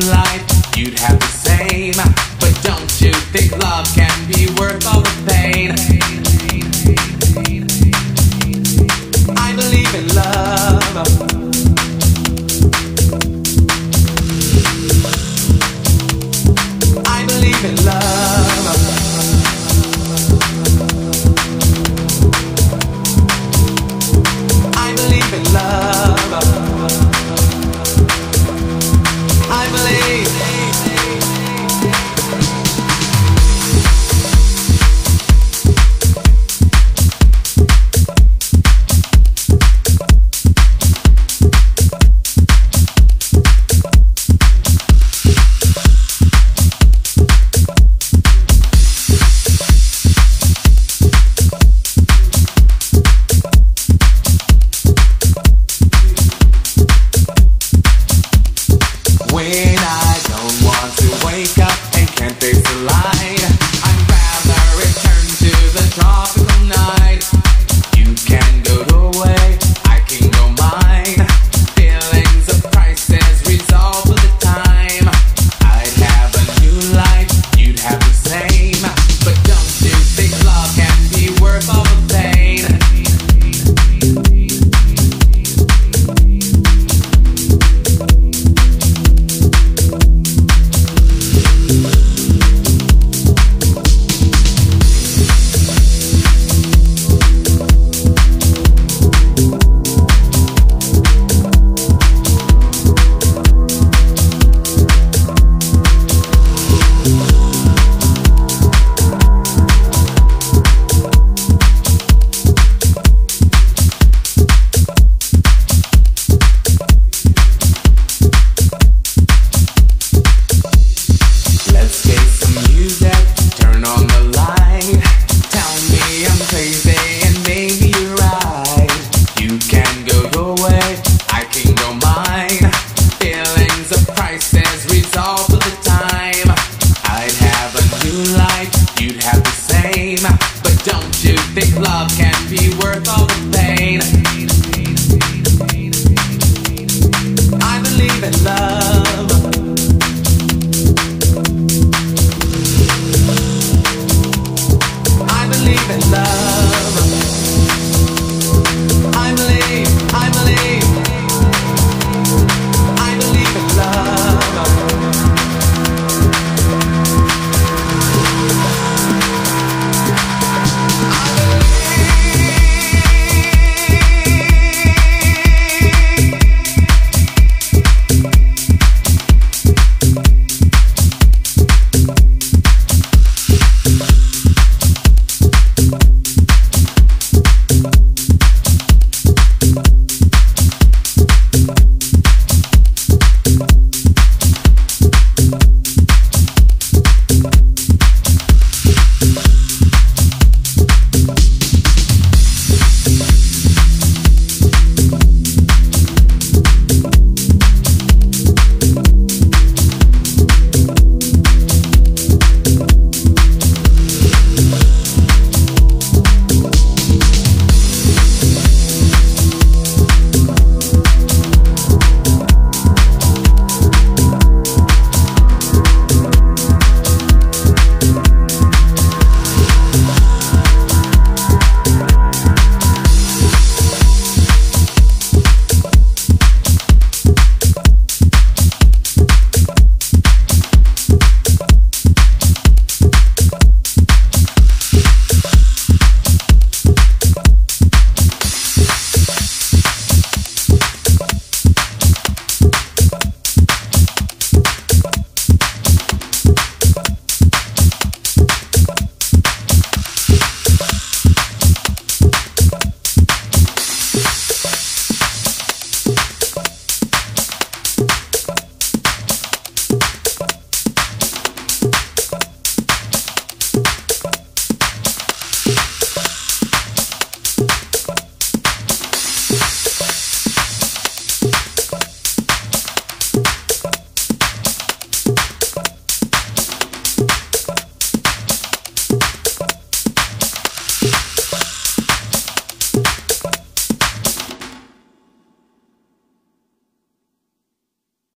life, you'd have the same.